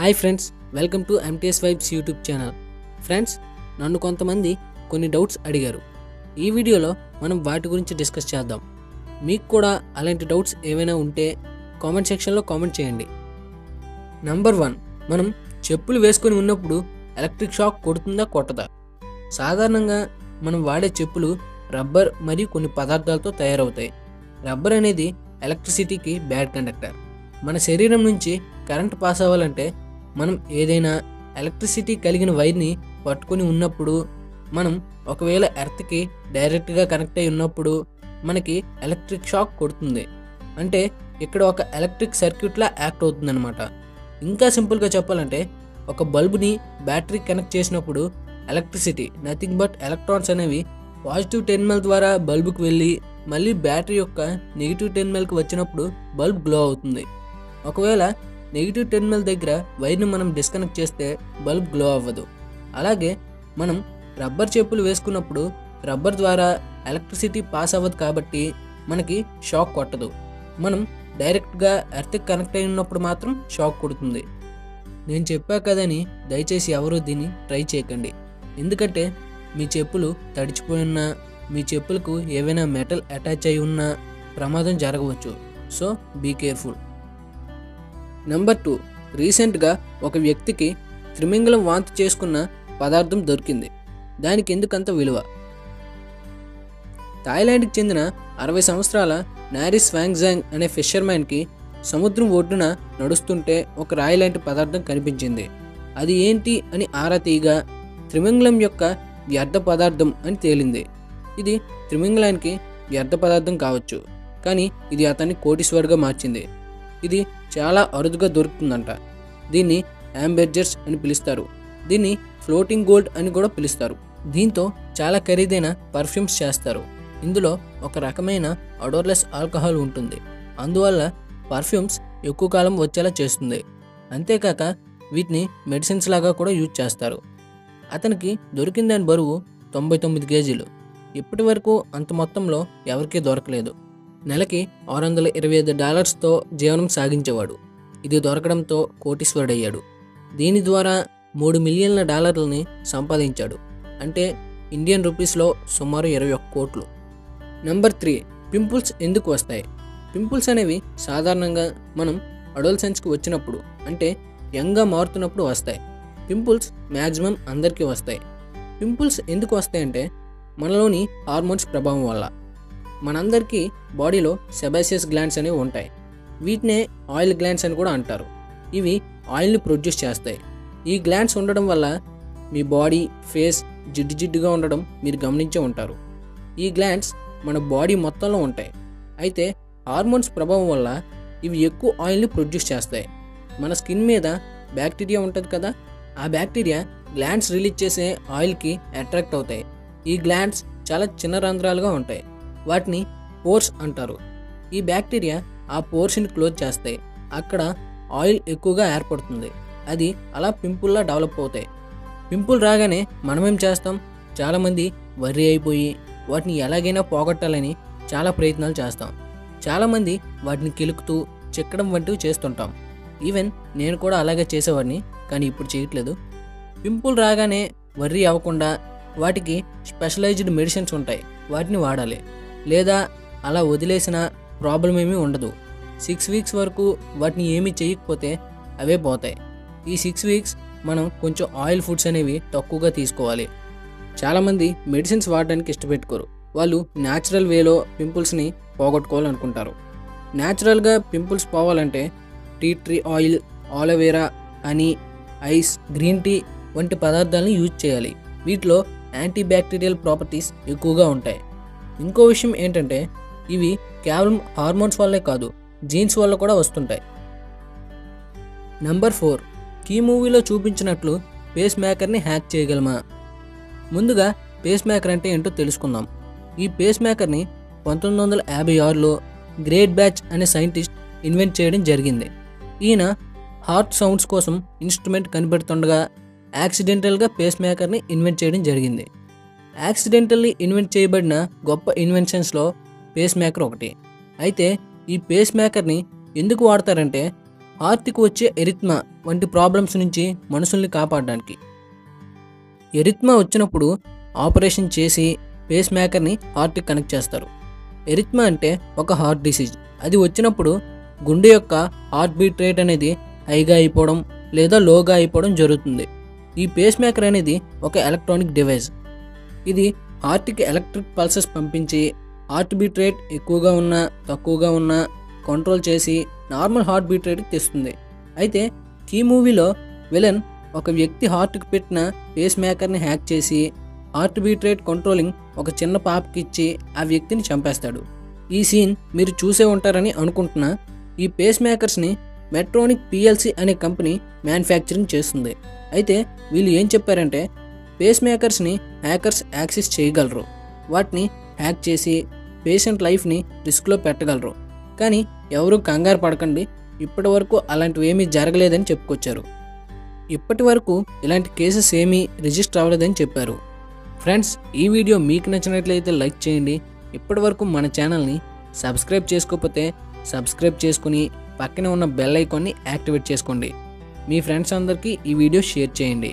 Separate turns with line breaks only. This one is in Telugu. hi friends welcome to MTS vibes YouTube channel friends నన్ను కొంతమంది కొన్ని డౌట్స్ అడిగారు ఈ వీడియోలో మనం వాటి గురించి డిస్కస్ చేద్దాం మీకు కూడా అలాంటి డౌట్స్ ఏమైనా ఉంటే కామెంట్ సెక్షన్లో కామెంట్ చేయండి నంబర్ వన్ మనం చెప్పులు వేసుకొని ఉన్నప్పుడు ఎలక్ట్రిక్ షాక్ కొడుతుందా కొట్టదా సాధారణంగా మనం వాడే చెప్పులు రబ్బర్ మరియు కొన్ని పదార్థాలతో తయారవుతాయి రబ్బర్ అనేది ఎలక్ట్రిసిటీకి బ్యాడ్ కండక్టర్ మన శరీరం నుంచి కరెంట్ పాస్ అవ్వాలంటే మనం ఏదైనా ఎలక్ట్రిసిటీ కలిగిన వైర్ని పట్టుకొని ఉన్నప్పుడు మనం ఒకవేళ ఎర్త్కి డైరెక్ట్గా కనెక్ట్ అయి ఉన్నప్పుడు మనకి ఎలక్ట్రిక్ షాక్ కొడుతుంది అంటే ఇక్కడ ఒక ఎలక్ట్రిక్ సర్క్యూట్లా యాక్ట్ అనమాట ఇంకా సింపుల్గా చెప్పాలంటే ఒక బల్బుని బ్యాటరీ కనెక్ట్ చేసినప్పుడు ఎలక్ట్రిసిటీ నథింగ్ బట్ ఎలక్ట్రాన్స్ అనేవి పాజిటివ్ టెర్మినల్ ద్వారా బల్బుకు వెళ్ళి మళ్ళీ బ్యాటరీ యొక్క నెగిటివ్ టెర్మినల్కి వచ్చినప్పుడు బల్బ్ గ్లో అవుతుంది ఒకవేళ నెగిటివ్ టెర్మినల్ దగ్గర వైర్ను మనం డిస్కనెక్ట్ చేస్తే బల్బ్ గ్లో అవ్వదు అలాగే మనం రబ్బర్ చెప్పులు వేసుకున్నప్పుడు రబ్బర్ ద్వారా ఎలక్ట్రిసిటీ పాస్ అవ్వదు కాబట్టి మనకి షాక్ కొట్టదు మనం డైరెక్ట్గా ఎర్త్కి కనెక్ట్ అయి ఉన్నప్పుడు మాత్రం షాక్ కొడుతుంది నేను చెప్పా కదని దయచేసి ఎవరూ దీన్ని ట్రై చేయకండి ఎందుకంటే మీ చెప్పులు తడిచిపోయి ఉన్నా మీ చెప్పులకు ఏవైనా మెటల్ అటాచ్ అయి ఉన్నా ప్రమాదం జరగవచ్చు so be careful number two రీసెంట్గా ఒక వ్యక్తికి త్రిమింగలం వాంతి చేసుకున్న పదార్థం దొరికింది దానికి ఎందుకంత విలువ థాయిలాండ్కి చెందిన అరవై సంవత్సరాల నారీ స్వాంగ్జాంగ్ అనే ఫిషర్మ్యాన్కి సముద్రం ఒడ్డున నడుస్తుంటే ఒక రాయి లాంటి పదార్థం కనిపించింది అది ఏంటి అని ఆరా తీయగా త్రిమింగళం యొక్క వ్యర్థ పదార్థం అని తేలింది ఇది త్రిమింగళానికి వ్యర్థ పదార్థం కావచ్చు కానీ ఇది అతన్ని కోటీశ్వరుగా మార్చింది ఇది చాలా అరుదుగా దొరుకుతుందంట దీన్ని యాంబెర్జర్స్ అని పిలుస్తారు దీన్ని ఫ్లోటింగ్ గోల్డ్ అని కూడా పిలుస్తారు దీంతో చాలా ఖరీదైన పర్ఫ్యూమ్స్ చేస్తారు ఇందులో ఒక రకమైన అడోర్లెస్ ఆల్కహాల్ ఉంటుంది అందువల్ల పర్ఫ్యూమ్స్ ఎక్కువ కాలం వచ్చేలా చేస్తుంది అంతేకాక వీటిని మెడిసిన్స్ లాగా కూడా యూజ్ చేస్తారు అతనికి దొరికిందని బరువు తొంభై తొమ్మిది కేజీలు ఇప్పటి వరకు అంత మొత్తంలో ఎవరికీ దొరకలేదు నెలకి ఆరు వందల ఇరవై ఐదు డాలర్స్తో జీవనం సాగించేవాడు ఇది దొరకడంతో కోటీశ్వరుడయ్యాడు దీని ద్వారా మూడు మిలియన్ల డాలర్లని సంపాదించాడు అంటే ఇండియన్ రూపీస్లో సుమారు ఇరవై ఒక్క కోట్లు నెంబర్ త్రీ పింపుల్స్ ఎందుకు వస్తాయి పింపుల్స్ అనేవి సాధారణంగా మనం అడోల్సెన్స్కి వచ్చినప్పుడు అంటే యంగ్గా మారుతున్నప్పుడు వస్తాయి పింపుల్స్ మ్యాక్సిమం అందరికీ వస్తాయి పింపుల్స్ ఎందుకు వస్తాయంటే మనలోని హార్మోన్స్ ప్రభావం వల్ల మనందరికీ బాడీలో సెబాసియస్ గ్లాండ్స్ అనేవి ఉంటాయి వీటినే ఆయిల్ గ్లాండ్స్ అని కూడా అంటారు ఇవి ఆయిల్ని ప్రొడ్యూస్ చేస్తాయి ఈ గ్లాండ్స్ ఉండడం వల్ల మీ బాడీ ఫేస్ జిడ్డు జిడ్డుగా ఉండడం మీరు గమనించే ఉంటారు ఈ గ్లాండ్స్ మన బాడీ మొత్తంలో ఉంటాయి అయితే హార్మోన్స్ ప్రభావం వల్ల ఇవి ఎక్కువ ఆయిల్ని ప్రొడ్యూస్ చేస్తాయి మన స్కిన్ మీద బ్యాక్టీరియా ఉంటుంది కదా ఆ బ్యాక్టీరియా గ్లాండ్స్ రిలీజ్ చేసే ఆయిల్కి అట్రాక్ట్ అవుతాయి ఈ గ్లాండ్స్ చాలా చిన్న రంధ్రాలుగా ఉంటాయి వాటిని పోర్స్ అంటారు ఈ బ్యాక్టీరియా ఆ పోర్స్ని క్లోజ్ చేస్తాయి అక్కడ ఆయిల్ ఎక్కువగా ఏర్పడుతుంది అది అలా పింపుల్లా డెవలప్ అవుతాయి పింపుల్ రాగానే మనమేం చేస్తాం చాలామంది వర్రీ అయిపోయి వాటిని ఎలాగైనా పోగొట్టాలని చాలా ప్రయత్నాలు చేస్తాం చాలామంది వాటిని కిలుకుతూ చెక్కడం వంటివి చేస్తుంటాం ఈవెన్ నేను కూడా అలాగే చేసేవాడిని కానీ ఇప్పుడు చేయట్లేదు పింపుల్ రాగానే వర్రీ అవ్వకుండా వాటికి స్పెషలైజ్డ్ మెడిసిన్స్ ఉంటాయి వాటిని వాడాలి లేదా అలా వదిలేసిన ప్రాబ్లం ఏమీ ఉండదు సిక్స్ వీక్స్ వరకు వాటిని ఏమీ చేయకపోతే అవే పోతాయి ఈ సిక్స్ వీక్స్ మనం కొంచెం ఆయిల్ ఫుడ్స్ అనేవి తక్కువగా తీసుకోవాలి చాలామంది మెడిసిన్స్ వాడడానికి ఇష్టపెట్టుకోరు వాళ్ళు న్యాచురల్ వేలో పింపుల్స్ని పోగొట్టుకోవాలనుకుంటారు న్యాచురల్గా పింపుల్స్ పోవాలంటే tea tree oil aloe vera honey ice green tea వంటి పదార్థాలను యూజ్ చేయాలి వీటిలో యాంటీ బ్యాక్టీరియల్ ప్రాపర్టీస్ ఎక్కువగా ఉంటాయి ఇంకో విషయం ఏంటంటే ఇవి కేవలం హార్మోన్స్ వల్లే కాదు జీన్స్ వల్ల కూడా వస్తుంటాయి నంబర్ ఫోర్ కీ మూవీలో చూపించినట్లు పేస్ మేకర్ని హ్యాక్ చేయగలమా ముందుగా పేస్ మేకర్ అంటే ఏంటో తెలుసుకుందాం ఈ పేస్ మేకర్ని పంతొమ్మిది వందల యాభై ఆరులో గ్రేట్ బ్యాచ్ అనే సైంటిస్ట్ ఇన్వెంట్ చేయడం జరిగింది ఈయన హార్ట్ సౌండ్స్ కోసం ఇన్స్ట్రుమెంట్ కనిపెడుతుండగా యాక్సిడెంటల్గా పేస్ మేకర్ని ఇన్వెంట్ చేయడం జరిగింది యాక్సిడెంటల్లీ ఇన్వెంట్ చేయబడిన గొప్ప ఇన్వెన్షన్స్లో పేస్ మేకర్ ఒకటి అయితే ఈ పేస్ మేకర్ని ఎందుకు వాడతారంటే హార్ట్కి వచ్చే ఎరిత్మా వంటి ప్రాబ్లమ్స్ నుంచి మనుషుల్ని కాపాడడానికి ఎరిత్మా వచ్చినప్పుడు ఆపరేషన్ చేసి పేస్ మేకర్ని హార్ట్కి కనెక్ట్ చేస్తారు ఎరిత్మా అంటే ఒక హార్ట్ డిసీజ్ అది వచ్చినప్పుడు గుండె యొక్క హార్ట్ బీట్ రేట్ అనేది హైగా అయిపోవడం లేదా లోగా అయిపోవడం జరుగుతుంది ఈ పేస్ మేకర్ అనేది ఒక ఎలక్ట్రానిక్ డివైస్ ఇది హార్ట్కి ఎలక్ట్రిక్ పల్సెస్ పంపించి హార్ట్ బీట్ రేట్ ఎక్కువగా ఉన్నా తక్కువగా ఉన్నా కంట్రోల్ చేసి నార్మల్ హార్ట్ బీట్ రేట్ తెస్తుంది అయితే ఈ మూవీలో విలన్ ఒక వ్యక్తి హార్ట్కి పెట్టిన పేస్ మేకర్ని హ్యాక్ చేసి హార్ట్ బీట్ రేట్ కంట్రోలింగ్ ఒక చిన్న పాపకి ఇచ్చి ఆ వ్యక్తిని చంపేస్తాడు ఈ సీన్ మీరు చూసే ఉంటారని అనుకుంటున్నా ఈ పేస్ మేకర్స్ని మెట్రోనిక్ పిఎల్సి అనే కంపెనీ మ్యానుఫ్యాక్చరింగ్ చేస్తుంది అయితే వీళ్ళు ఏం చెప్పారంటే పేస్ మేకర్స్ని హ్యాకర్స్ యాక్సెస్ చేయగలరు వాటిని హ్యాక్ చేసి పేషెంట్ లైఫ్ని రిస్క్లో పెట్టగలరు కానీ ఎవరు కంగారు పడకండి ఇప్పటి వరకు అలాంటివి ఏమీ జరగలేదని చెప్పుకొచ్చారు ఇప్పటి వరకు ఇలాంటి కేసెస్ ఏమీ రిజిస్టర్ అవ్వలేదని చెప్పారు ఫ్రెండ్స్ ఈ వీడియో మీకు నచ్చినట్లయితే లైక్ చేయండి ఇప్పటి వరకు మన ఛానల్ని సబ్స్క్రైబ్ చేసుకోకపోతే సబ్స్క్రైబ్ చేసుకుని పక్కనే ఉన్న బెల్ ఐకాన్ని యాక్టివేట్ చేసుకోండి మీ ఫ్రెండ్స్ అందరికీ ఈ వీడియో షేర్ చేయండి